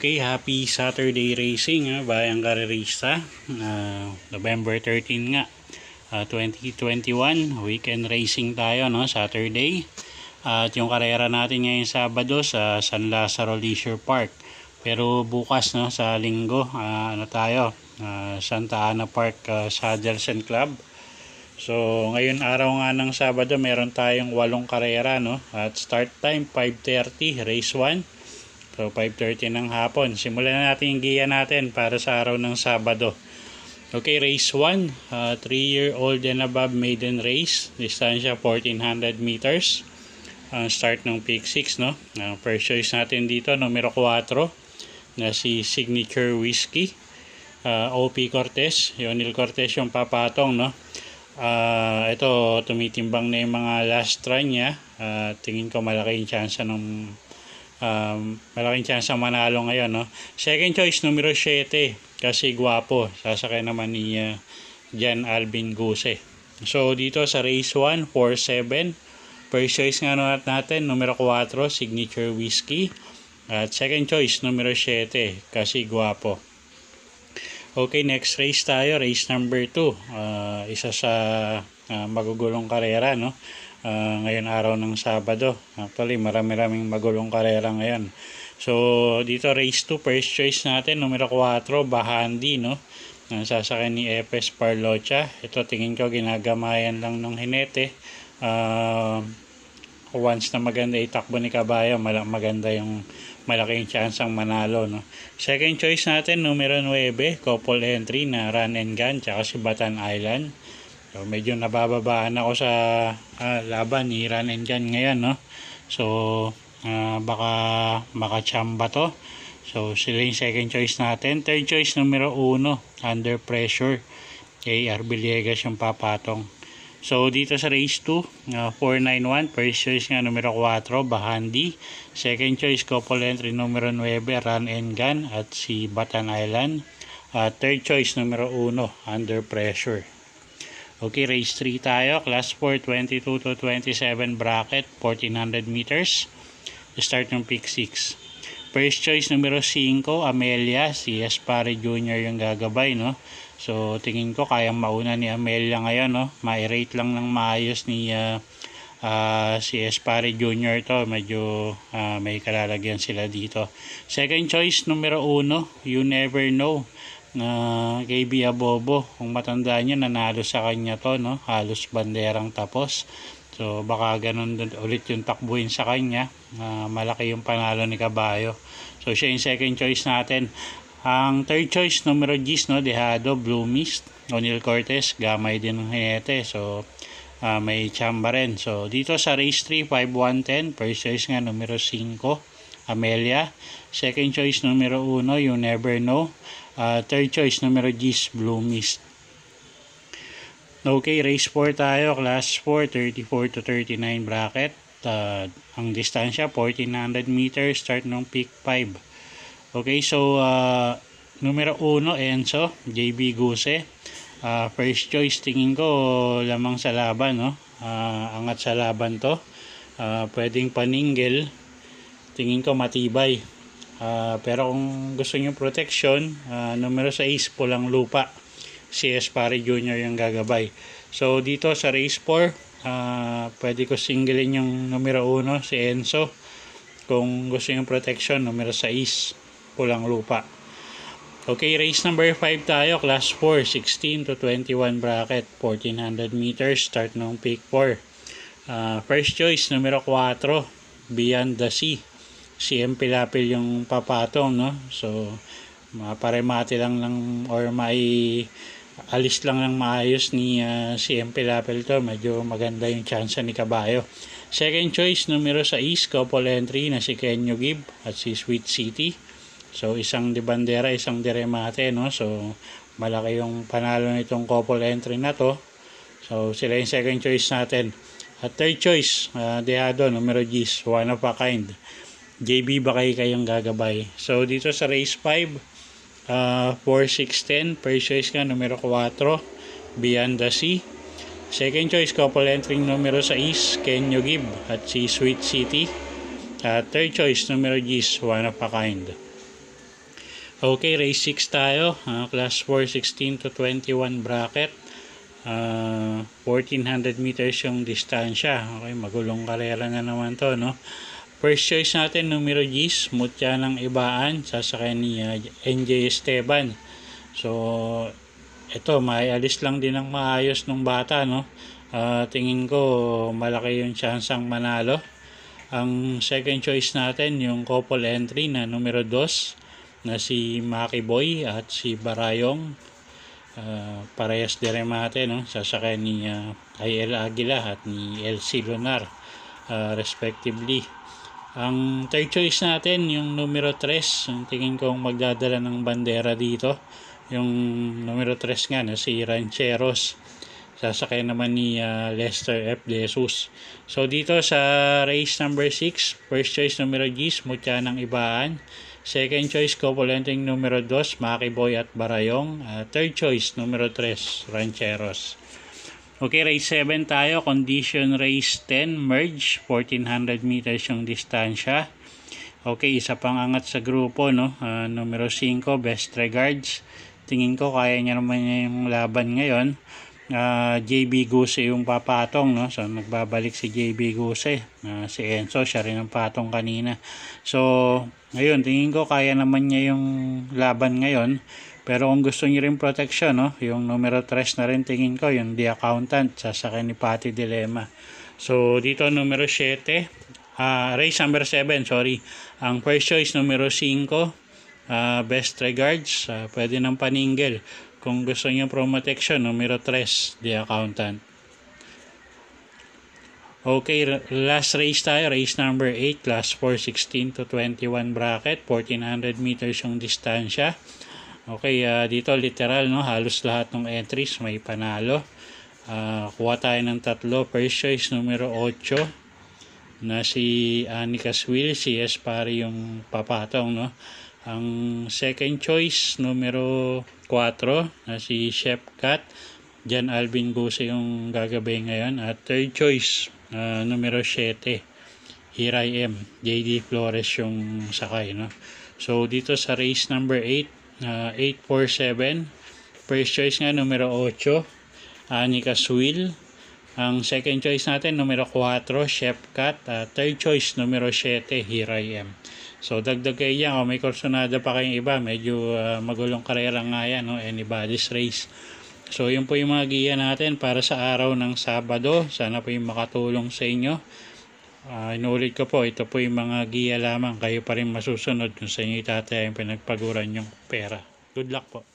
Okay, happy Saturday racing ha, bayang karerista. Uh, November 13 nga. Uh, 2021, weekend racing tayo no, Saturday. Uh, at yung karera natin ngayon Sabado sa San Lazaro Leisure Park. Pero bukas no sa linggo, uh, ano tayo? Uh, Santa Ana Park uh, Saddles and Club. So, ngayon araw nga ng Sabado, meron tayong walong karera no. At start time 5:30, race 1. So 5.30 ng hapon. Simulan na natin yung giya natin para sa araw ng Sabado. Okay, race 1. 3-year-old uh, and above maiden race. Distansya 1400 meters. Uh, start ng peak 6, no? Uh, first choice natin dito, numero 4 na si Signature Whiskey. Uh, OP Cortez. Yonil Cortez yung papatong, no? Uh, ito, tumitimbang na yung mga last try niya. Uh, tingin ko malaki yung chance ng um, malaking chance ang manalo ngayon. No? Second choice, numero 7, kasi guwapo. Sasakay naman ni uh, Jan Alvin Guse. So, dito sa race 1, 4-7. First choice nga natin, numero 4, Signature Whiskey. At second choice, numero 7, kasi guwapo. Okay, next race tayo, race number 2. Uh, isa sa uh, magugulong karera, no? uh, ngayon araw ng Sabado. Actually, marami-raming magulong karera ngayon. So, dito race 2, first choice natin, numero 4, Bahandi, no? Uh, sasakay ni Epes Parlocha. Ito, tingin ko, ginagamayan lang ng hinete. Uh, once na maganda itakbo ni Kabayo, maganda yung malaking chance ang manalo. No? Second choice natin, numero 9, couple entry na run and gun, tsaka si Batan Island. So, medyo nabababaan ako sa uh, laban ni Run and Gun ngayon, no? So, uh, baka makachamba to. So, sila yung second choice natin. Third choice, numero 1, under pressure. Kay R. Villegas yung papatong. So, dito sa race 2, uh, 491, first choice nga numero 4, Bahandi. Second choice, couple entry numero 9, Run and Gun at si Batan Island. Uh, third choice, numero 1, under pressure. Okay, race 3 tayo. Class 4, 22 to 27 bracket, 1400 meters. Start ng pick 6. First choice numero 5, Amelia. Si Espare Jr. yung gagabay, no? So, tingin ko kayang mauna ni Amelia ngayon, no? Ma-rate lang ng maayos ni uh, uh, si Espare Jr. to. Medyo uh, may kalalagyan sila dito. Second choice numero 1, You Never Know na kay Bia Bobo kung matanda niya nanalo sa kanya to no halos banderang tapos so baka ganun ulit yung takbuhin sa kanya uh, malaki yung panalo ni Kabayo so siya yung second choice natin ang third choice numero 10 no Dehado Blue Mist O'Neal Cortez gamay din ng hinete so uh, may chamba rin so dito sa race 3 5 110 first choice nga numero 5 Amelia second choice numero 1 You Never Know Uh, third choice, numero 10, Blue Mist. Okay, race 4 tayo. Class 4, 34 to 39 bracket. Uh, ang distansya, 1400 meters. Start ng peak 5. Okay, so uh, numero 1, Enzo, JB Guse. Uh, first choice, tingin ko lamang sa laban. No? Uh, angat sa laban to. Uh, pwedeng paninggil. Tingin ko matibay. Uh, pero kung gusto nyo protection, uh, numero 6, pulang lupa. Si Espare Jr. yung gagabay. So, dito sa race 4, uh, pwede ko singlein yung numero 1, si Enzo. Kung gusto nyo protection, numero 6, pulang lupa. Okay, race number 5 tayo, class 4, 16 to 21 bracket, 1400 meters, start ng peak 4. Uh, first choice, numero 4, Beyond the Sea si M. Pilapil yung papatong no so maparemate lang lang or may alis lang ng maayos ni uh, si M. Pilapil to medyo maganda yung chance ni Kabayo second choice numero 6 couple entry na si Kenyo Gib at si Sweet City so isang de bandera isang de remate no so malaki yung panalo nitong couple entry na to so sila yung second choice natin at third choice uh, Deado numero 10 one of a kind JB ba kayo kayong gagabay. So dito sa race 5, uh, 4610. First choice nga, numero 4, Beyond the Sea. Second choice, couple entering numero 6, Can You Give at si Sweet City. At third choice, numero 10, One of a Kind. Okay, race 6 tayo. Ah, class 4, 16 to 21 bracket. Ah, 1400 meters yung distansya. Okay, magulong karera na naman to, no? First choice natin, numero 10, Mutya ng Ibaan, sasakay ni ah, NJ Esteban. So, ito, maialis lang din ng maayos ng bata, no? Ah, tingin ko, malaki yung chansang manalo. Ang second choice natin, yung couple entry na numero 2, na si Maki Boy at si Barayong uh, parehas de remate no sasakay ni uh, IL Aguila at ni LC Lunar uh, respectively ang third choice natin yung numero 3 ang tingin kong magdadala ng bandera dito yung numero 3 nga na si Rancheros sasakay naman ni uh, Lester F. De Jesus. So dito sa race number 6, first choice numero 10, Mutya ng Ibaan. Second choice, couple-entering numero 2, Maki Boy at Barayong. Uh, third choice, numero 3, Rancheros. Okay, race 7 tayo. Condition race 10, merge. 1400 meters yung distansya. Okay, isa pang angat sa grupo, no? Uh, numero 5, best regards. Tingin ko kaya niya naman niya yung laban ngayon. Uh, JB Guse yung papatong, no? So, nagbabalik si JB Guse. Uh, si Enzo, siya rin ang patong kanina. So, ngayon, tingin ko kaya naman niya yung laban ngayon. Pero kung gusto niyo rin protection, no? yung numero 3 na rin tingin ko, yung The Accountant, sasakay ni Patty Dilema. So, dito numero 7, uh, race number 7, sorry. Ang first choice, numero 5, uh, best regards, uh, pwede ng paningil. Kung gusto niyo protection, numero 3, The Accountant. Okay, last race tayo, race number 8, class 4, 16 to 21 bracket, 1400 meters yung distansya. Okay, uh, dito literal, no, halos lahat ng entries may panalo. Uh, kuha tayo ng tatlo, first choice numero 8, na si Anika Swill, si Espari yung papatong, no. Ang second choice numero 4, na si Chef Cat, Jan Alvin Guse yung gagabay ngayon. At third choice, uh, numero 7 Here I Am JD Flores yung sakay no? So dito sa race number 8 uh, 847 first choice nga numero 8 Anika Swill. Ang second choice natin numero 4 Chef Cat uh, third choice numero 7 Here I Am so dagdag kayo yan kung may kursonada pa kayong iba medyo uh, magulong karera nga yan no? anybody's race So, yun po yung mga giya natin para sa araw ng Sabado. Sana po yung makatulong sa inyo. Uh, inulit ko po, ito po yung mga giya lamang. Kayo pa rin masusunod kung sa inyo itataya yung pinagpaguran yung pera. Good luck po.